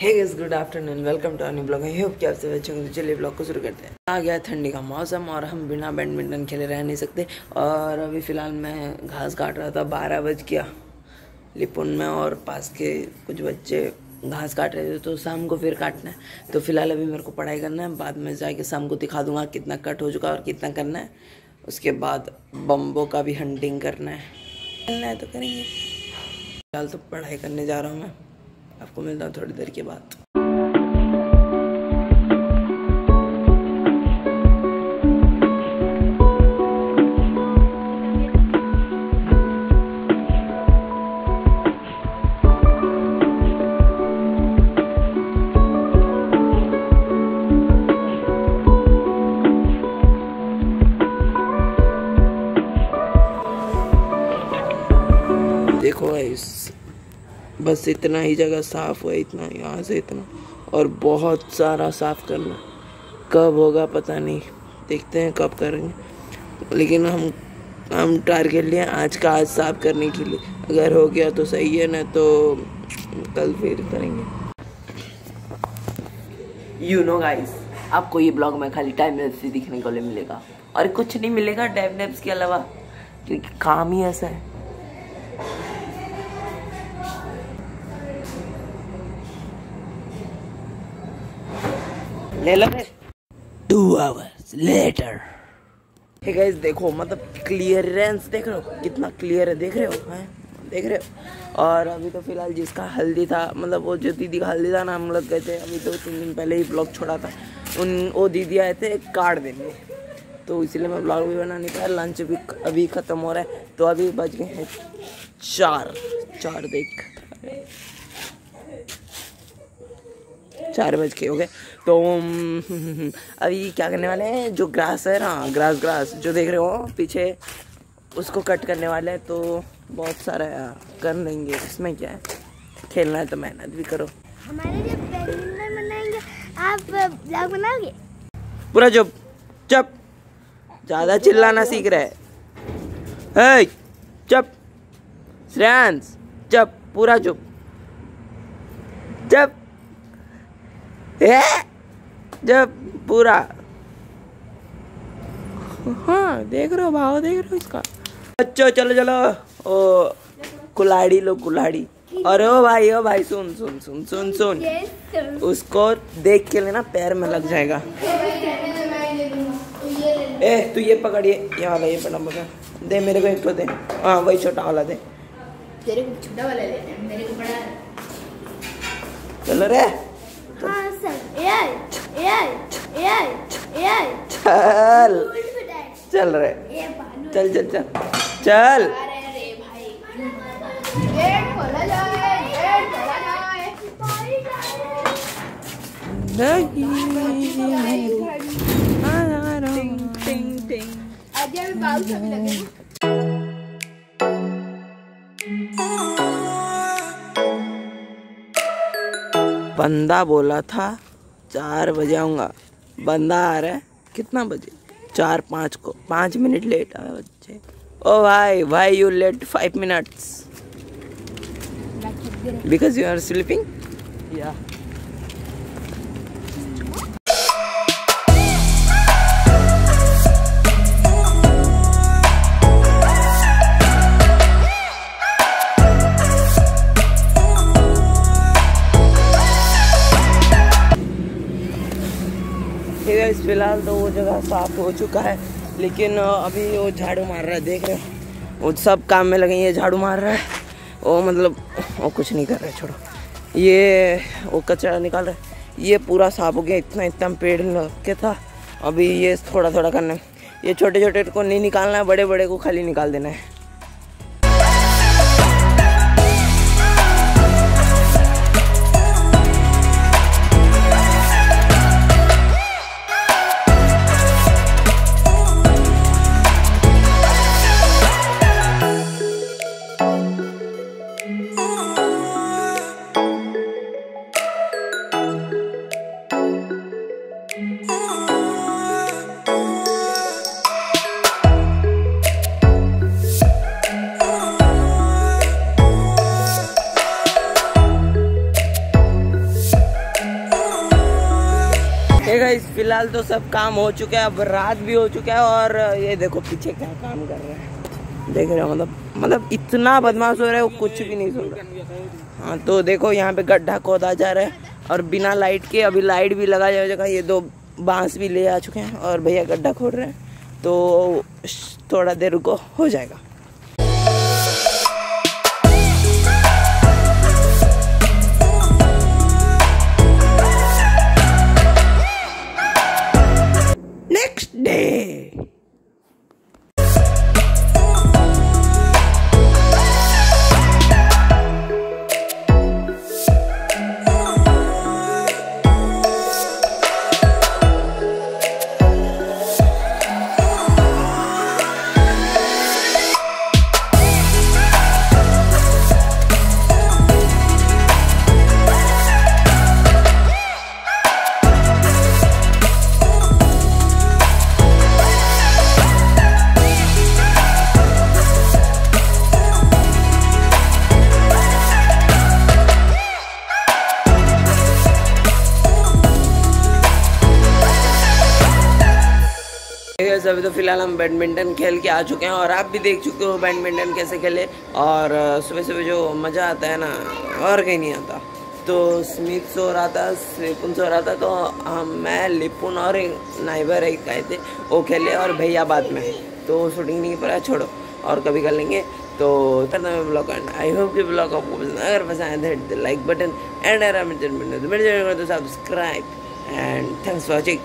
Hey guys good afternoon welcome to अन्य blog I hope कि आप सब अच्छे होंगे। चलिए ब्लॉग को शुरू करते हैं। आ गया ठंडी का मौसम और हम बिना बैडमिंटन खेले रह नहीं सकते। और अभी फ़िलहाल मैं घास काट रहा था। बारह बज गया लिपुन में और पास के कुछ बच्चे घास काट रहे थे। तो शाम को फिर काटना है। तो फ़िलहाल अभी मेरे को पढ़ाई करना है। बाद में जाके शाम को दिखा दूँगा कितना कट हो चुका है और कितना करना है। उसके बाद बम्बो का भी हंटिंग करना है। करना है तो करेंगे। फ़िलहाल तो पढ़ाई करने जा रहा हूँ मैं। आपको मिलता हूँ थोड़ी देर के बाद। देखो बस इतना ही जगह साफ़ हुआ, इतना यहाँ से इतना। और बहुत सारा साफ़ करना। कब होगा पता नहीं। देखते हैं कब करेंगे। लेकिन हम हम टारगेट लिए आज का आज साफ़ करने के लिए। अगर हो गया तो सही है, ना तो कल फिर करेंगे। यू नो गाइस आपको ये ब्लॉग में खाली टाइम ही दिखने को मिलेगा। और कुछ नहीं मिलेगा टाइम लैप्स के अलावा। क्योंकि काम ही ऐसा है। ले लो two hours later hey guys देखो मतलब क्लियरेंस देख रहे हो? कितना क्लियर है देख रहे हो? हैं? देख रहे हो? और अभी तो फ़िलहाल जिसका हल्दी था मतलब वो जो दीदी का हल्दी था ना हम लोग गए थे अभी तो तीन दिन पहले ही ब्लॉग छोड़ा था। उन वो दीदी आए थे कार्ड देने। तो इसलिए मैं ब्लॉग भी बना नहीं पाया लंच भी अभी ख़त्म हो रहा है। तो अभी बज गए हैं चार चार देख। चार बज के हो गए। तो अभी क्या करने वाले हैं? जो ग्रास है ना ग्रास ग्रास जो देख रहे हो पीछे उसको कट करने वाले हैं तो बहुत सारा कर लेंगे। इसमें क्या है? खेलना है तो मेहनत भी करो। हमारे लिए बनाएँगे आप ब्लॉग बनाओगे? पूरा चुप चुप। ज़्यादा चिल्लाना सीख रहे है। चुप। श्रेयांश चुप पूरा चुप। चुप। ए जब पूरा। हाँ देख रहे हो भाव देख रहे हो इसका। अच्छा चलो चलो। ओ कुलाड़ी लो कुलाड़ी अरे ओ भाई ओ भाई सुन सुन सुन सुन सुन। उसको देख के लेना पैर में लग जाएगा। ए तू ये पकड़िए ये वाला ये बड़ा पकड़। दे मेरे को एक तो दे। हाँ वही छोटा वाला दे। तेरे को छोटा वाला लेना मेरे को बड़ा। चलो रे। हाँ सर ए आई ए आई ए आई ए आई चल। चल रे। चल चल चल। चल। बंदा बोला था चार बजे आऊँगा। बंदा आ रहा है। कितना बजे? चार पाँच को। पाँच मिनट लेट आए बच्चे। ओ भाई भाई you late five minutes because you are sleeping या फ़िलहाल तो वो जगह साफ़ हो चुका है, लेकिन अभी वो झाड़ू मार रहा है, देख रहे वो सब काम में लगे ये झाड़ू मार रहा है। वो मतलब वो कुछ नहीं कर रहे छोड़ो। ये, वो कचरा निकाल रहा है। ये पूरा साफ़ हो गया, इतना इतना पेड़ लग के था। अभी ये थोड़ा थोड़ा करना है ये छोटे छोटे को नहीं निकालना है बड़े बड़े को खाली निकाल देना है। ये गाइस फ़िलहाल तो सब काम हो चुका है, अब रात भी हो चुका है और ये देखो पीछे क्या काम कर रहे हैं। देख रहे हो मतलब मतलब इतना बदमाश हो रहा है, वो कुछ भी नहीं सुन रहा। हाँ तो देखो, यहाँ पे गड्ढा खोदा जा रहा है और बिना लाइट के, अभी लाइट भी लगा जाएगा ये दो बाँस भी ले आ चुके हैं और भैया गड्ढा खोद रहे हैं। तो थोड़ा देर रुको, हो जाएगा। गाइस अभी तो फ़िलहाल हम बैडमिंटन खेल के आ चुके हैं और आप भी देख चुके हो बैडमिंटन कैसे खेले। और सुबह सुबह जो मज़ा आता है ना, और कहीं नहीं आता। तो स्मित सो रहा था स्विपुन सो रहा था तो हम, मैं, लिपुन और नाइबर एक गए थे, वो खेले और भैया बाद में तो शूटिंग नहीं पड़ा, छोड़ो, और कभी कर लेंगे। तो करता मैं ब्लॉग एंड आई होप कि ब्लॉग आपको पसंद अगर पसंद hit the like button and अगर मेरे चैनल तो subscribe and thanks for watching